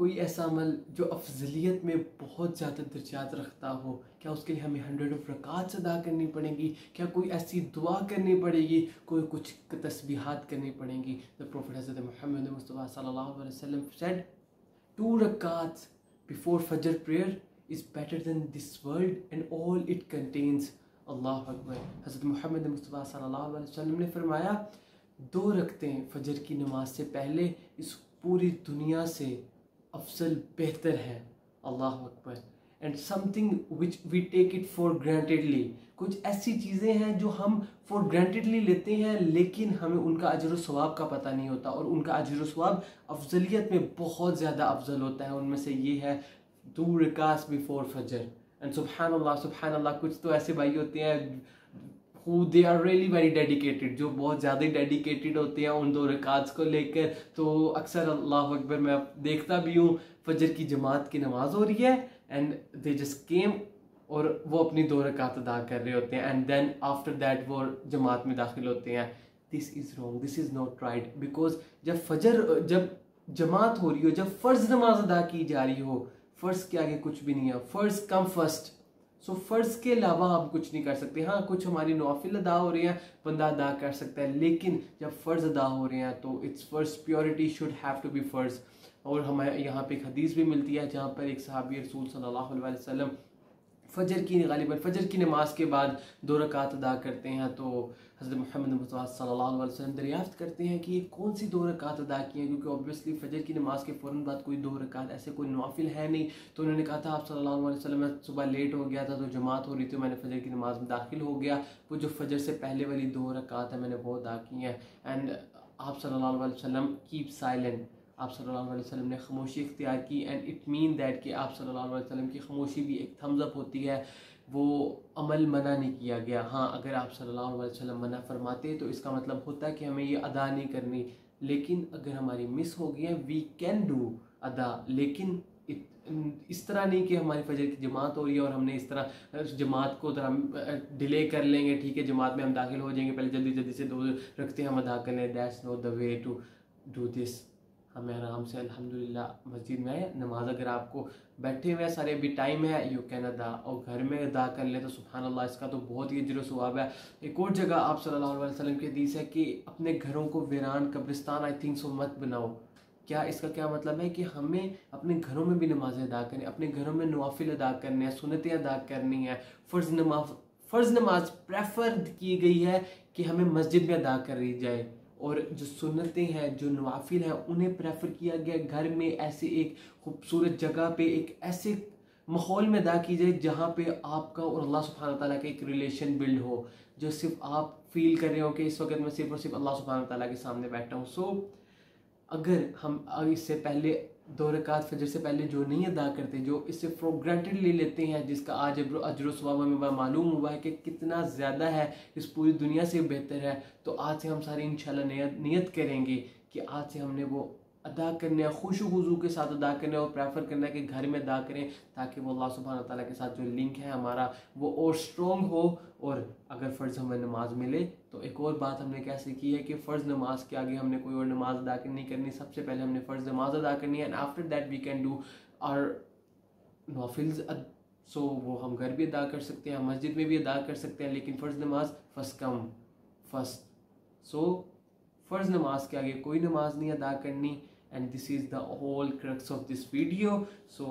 कोई ऐसा अमल जो अफजलियत में बहुत ज़्यादा दर्जात रखता हो? क्या उसके लिए हमें हंड्रेड ऑफ़ रकात अदा करनी पड़ेगी? क्या कोई ऐसी दुआ करनी पड़ेगी? कोई कुछ तस्बीहात करनी पड़ेंगी? द प्रोफेट हज़रत मोहम्मद मुस्तफ़ा सल्लल्लाहु अलैहि वसल्लम सेड टू रकात बिफोर फजर prayer is better than this world and all it contains अल्लाह अकबर हज़रत मोहम्मद मुस्तफ़ा सल्लल्लाहु अलैहि वसल्लम ने फरमाया, दो रखते हैं फजर की नमाज़ से पहले इस पूरी दुनिया से अफसल बेहतर है। अल्लाह Akbar. And something which we take it for grantedly कुछ ऐसी चीज़ें हैं जो हम फॉर ग्रांटेडली लेते हैं, लेकिन हमें उनका अजर स्वाब का पता नहीं होता। और उनका अजर स्वाब अफजलियत में बहुत ज़्यादा अफजल होता है। उनमें से ये है दूर कास बिफोर फजर एंड सुबहान अल्लाह सुबहान अल्लाह कुछ तो ऐसे भाई होते हैं who they are really very dedicated जो बहुत ज़्यादा डेडिकेटेड होते हैं उन दो रकात को लेकर तो अक्सर अल्लाह अकबर, मैं देखता भी हूँ, फजर की जमात की नमाज़ हो रही है एंड दे जस्ट केम और वो अपनी दो रकात अदा कर रहे होते हैं एंड देन आफ्टर दैट वो जमात में दाखिल होते हैं। This is wrong this is not right because जब फजर, जब जमात हो रही हो, जब फ़र्ज़ नमाज़ अदा की जा रही हो, फ़र्ज़ के आगे कुछ भी नहीं है, फ़र्ज़ कम फ़र्स्ट सो फ़र्ज़ के अलावा हम कुछ नहीं कर सकते। हाँ कुछ हमारी नौफिल अदा हो रही हैं, बंदा अदा कर सकता है, लेकिन जब फ़र्ज़ अदा हो रहे हैं तो इट्स फ़र्ज़ purity should have to be फ़र्ज़ और हमें यहाँ पे एक हदीस भी मिलती है, जहाँ पर एक सहाबी रसूल सल्लल्लाहु अलैहि वसल्लम फ़जर की गालिबा, फजर की नमाज़ के बाद दो रकात अदा करते हैं तो हज़रत मोहम्मद सल्लल्लाहु वसल्लम दरियाफ्त करते हैं कि कौन सी दो रकात अदा की हैं, क्योंकि ऑब्वियसली फजर की नमाज़ के फ़ौर बाद कोई दो रकात, ऐसे कोई नाफिल है नहीं। तो उन्होंने कहा था, आप सल्लल्लाहु अलैहि वसल्लम सुबह लेट हो गया था तो जमात हो रही थी, मैंने फजर की नमाज़ में दाखिल हो गया। वो जो फजर से पहले वाली दो रकात है, मैंने वो अदा की हैं। एंड आप अलैहि वसल्लम कीप साइलेंट आप सल्लल्लाहु अलैहि वसल्लम ने खामोशी इख्तियार की एंड इट मीन दैट कि आप सल्लल्लाहु अलैहि वसल्लम की खामोशी भी एक थम्स अप होती है, वो अमल मना नहीं किया गया। हाँ अगर आप सल्लल्लाहु अलैहि वसल्लम मना फरमाते तो इसका मतलब होता कि हमें ये अदा नहीं करनी। लेकिन अगर हमारी मिस हो गई है वी कैन डू अदा। लेकिन इस तरह नहीं कि हमारी फजर की जमात हो रही है और हमने इस तरह जमात को तरह डिले कर लेंगे, ठीक है, जमात में हम दाखिल हो जाएँगे, पहले जल्दी जल्दी से दो रखते हैं, हम अदा कर लें that's no the way to do this हमें आराम से अल्हम्दुलिल्लाह मस्जिद में नमाज़ अगर आपको बैठे हुए सारे अभी टाइम है यू कैन अदा और घर में अदा कर ले तो सुबहान अल्लाह इसका तो बहुत ही अजर स्वाब है। एक और जगह आप सल्लल्लाहु अलैहि वसल्लम की हदीस है कि अपने घरों को वीरान कब्रिस्तान आई थिंक सो मत बनाओ। क्या इसका क्या मतलब है कि हमें अपने घरों में भी नमाजें अदा करनी, अपने घरों में नवाफिल अदा करने हैं सुनतें अदा करनी है, फ़र्ज़ नमाज़ फ़र्ज़ नमाज़ प्रेफर की गई है कि हमें मस्जिद में अदा करी जाए। और जो सुन्नतें हैं, जो नवाफिल हैं, उन्हें प्रेफर किया गया घर में ऐसे एक खूबसूरत जगह पे, एक ऐसे माहौल में अदा की जाए जहाँ पे आपका और अल्लाह सुबहान ताला का एक रिलेशन बिल्ड हो, जो सिर्फ़ आप फील कर रहे हो कि इस वक्त मैं सिर्फ़ और सिर्फ़ अल्लाह सुबहान ताला के सामने बैठा हूँ। सो अगर हम इससे पहले दो रकात फजर से पहले जो नहीं अदा करते, जो इससे फ्रो ग्रांटेड ले लेते हैं, जिसका आज अजर स्वाब हमें मालूम हुआ है कि कितना ज़्यादा है, इस पूरी दुनिया से बेहतर है तो आज से हम सारे इंशाल्लाह नियत नियत करेंगे कि आज से हमने वो अदा करने, खुश वज़ू के साथ अदा करने और प्रेफर करना है कि घर में अदा करें, ताकि वो अल्लाह सुबहान ताला के साथ जो लिंक है हमारा, वो और स्ट्रॉन्ग हो और अगर फ़र्ज़ हमें नमाज़ मिले तो एक और बात हमने कैसे की है कि फ़र्ज़ नमाज़ के आगे हमने कोई और नमाज़ अदा नहीं करनी। सबसे पहले हमने फ़र्ज़ नमाज़ अदा करनी है and after that we can do our नॉफिल्स so वो हम घर भी अदा कर सकते हैं मस्जिद में भी अदा कर सकते हैं, लेकिन फ़र्ज़ नमाज़ फ़र्स्ट कम फ़र्स्ट सो फ़र्ज़ नमाज़ के आगे कोई नमाज़ नहीं अदा करनी, and this is the whole crux of this video so,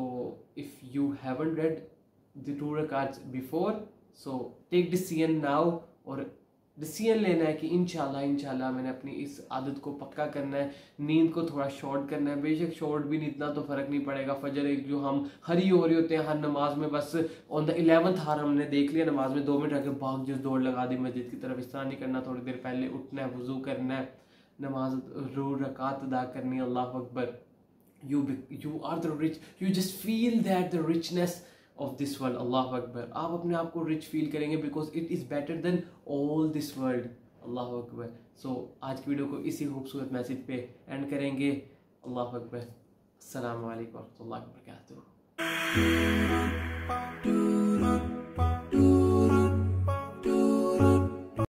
if you haven't read the two rakats before, so take decision now, और डिसीज़न लेना है कि इनशाला इनशाला मैंने अपनी इस आदत को पक्का करना है, नींद को थोड़ा शॉर्ट करना है। बेशक शॉर्ट भी नहीं, इतना तो फ़र्क नहीं पड़ेगा। फजर एक जो हम हरी हो रहे होते हैं हर नमाज़ में, बस ऑन द इलेवंथ हार हमने देख लिया नमाज़ में, दो मिनट आके भाग जिस दौड़ लगा दी मस्जिद की तरफ़, इस तरह नहीं करना, थोड़ी देर पहले उठना है, वज़ू करना है, नमाज़ रो रकात अदा करनी अल्लाह Akbar. You you are the rich you just feel that the richness of this world अल्लाह अकबर आप अपने आप को रिच फील करेंगे because it is better than all this world अल्लाह अकबर सो आज की वीडियो को इसी खूबसूरत मैसेज पे एंड करेंगे. अल्लाह अकबर अल्लाम वरहमल वर्क